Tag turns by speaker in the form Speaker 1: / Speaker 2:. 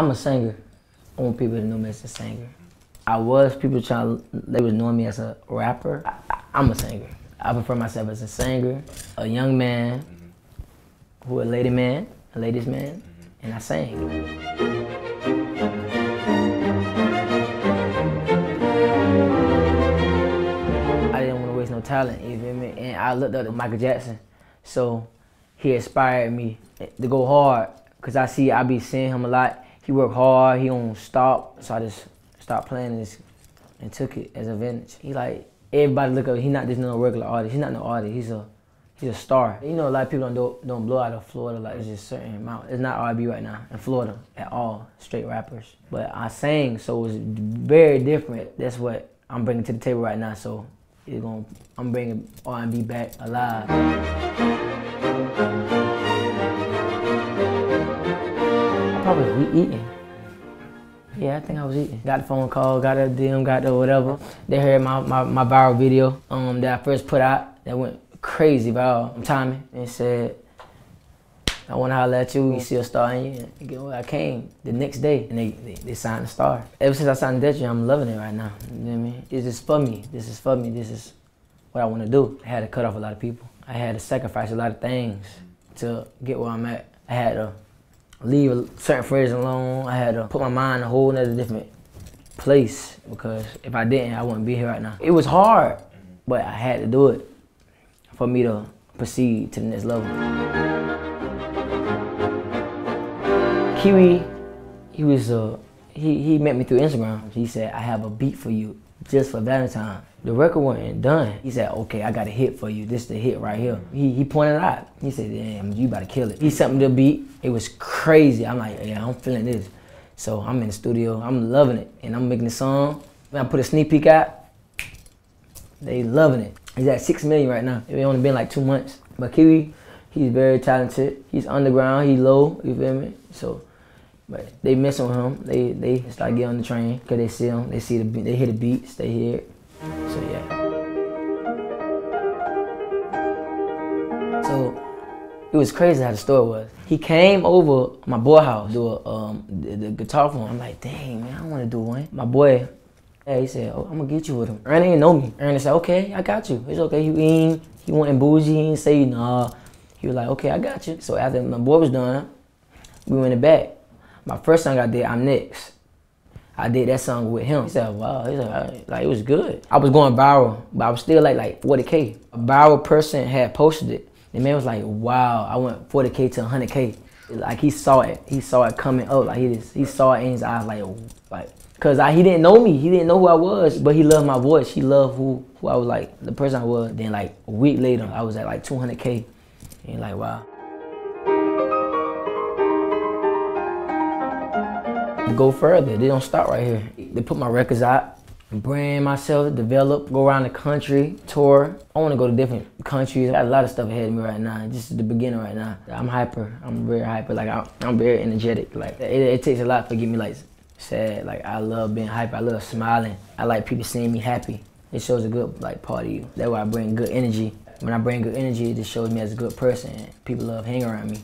Speaker 1: I'm a singer. I want people to know me as a singer. I was people trying they was knowing me as a rapper. I, am a singer. I prefer myself as a singer, a young man, who a lady man, a ladies man, and I sing. I didn't want to waste no talent, you feel me? And I looked up to Michael Jackson, so he inspired me to go hard, cause I see I be seeing him a lot. He worked hard, he don't stop, so I just stopped playing this and took it as a vintage. He like everybody look up. He not just no regular artist. He's not no artist. He's a he's a star. You know, a lot of people don't do, don't blow out of Florida like it's just certain amount. It's not R&B right now in Florida at all. Straight rappers. But I sang, so it's very different. That's what I'm bringing to the table right now. So it's going I'm bringing R&B back alive. Probably eating. Yeah, I think I was eating. Got the phone call, got a DM, got the whatever. They heard my, my, my viral video um, that I first put out that went crazy viral. Timing and said, I want to holler at you, you see a star in you. And get what I came the next day and they, they, they signed the star. Ever since I signed the Dutch, I'm loving it right now. You know what I mean? This is for me. This is for me. This is what I want to do. I had to cut off a lot of people. I had to sacrifice a lot of things to get where I'm at. I had to leave a certain friends alone. I had to put my mind in a whole nother different place because if I didn't, I wouldn't be here right now. It was hard, but I had to do it for me to proceed to the next level. Kiwi, he was uh, he he met me through Instagram. He said, "I have a beat for you just for Valentine." The record wasn't done. He said, okay, I got a hit for you. This is the hit right here. He, he pointed out. He said, damn, you about to kill it. He me the beat. It was crazy. I'm like, yeah, I'm feeling this. So I'm in the studio. I'm loving it. And I'm making the song. When I put a sneak peek out, they loving it. He's at six million right now. It only been like two months. But Kiwi, he's very talented. He's underground. He's low. You feel me? So, but they mess with him. They they start getting on the train because they see him. They see the. They hear the beats. They hear it. So yeah. So it was crazy how the story was. He came over my boy house do a, um, the, the, guitar for him. I'm like, dang man, I want to do one. My boy, hey, he said, oh, I'm gonna get you with him. Ernie didn't know me. Ernie said, okay, I got you. It's okay. He ain't, he wasn't bougie. He didn't say nah. He was like, okay, I got you. So after my boy was done, we went back. My first song I did, I'm next. I did that song with him. He said, wow, he said, like, it was good. I was going viral, but I was still like, like 40K. A viral person had posted it. The man was like, wow, I went 40K to 100K. Like he saw it, he saw it coming up. Like he just, he saw it in his eyes, like, like, cause I, he didn't know me, he didn't know who I was, but he loved my voice. He loved who, who I was like, the person I was. Then like a week later, I was at like 200K, and like, wow. Go further. They don't stop right here. They put my records out, brand myself, develop, go around the country, tour. I want to go to different countries. I got a lot of stuff ahead of me right now. Just the beginning right now. I'm hyper. I'm very hyper. Like I'm, I'm very energetic. Like it, it, takes a lot for get me like sad. Like I love being hyper. I love smiling. I like people seeing me happy. It shows a good like part of you. That's why I bring good energy. When I bring good energy, it just shows me as a good person. People love hanging around me.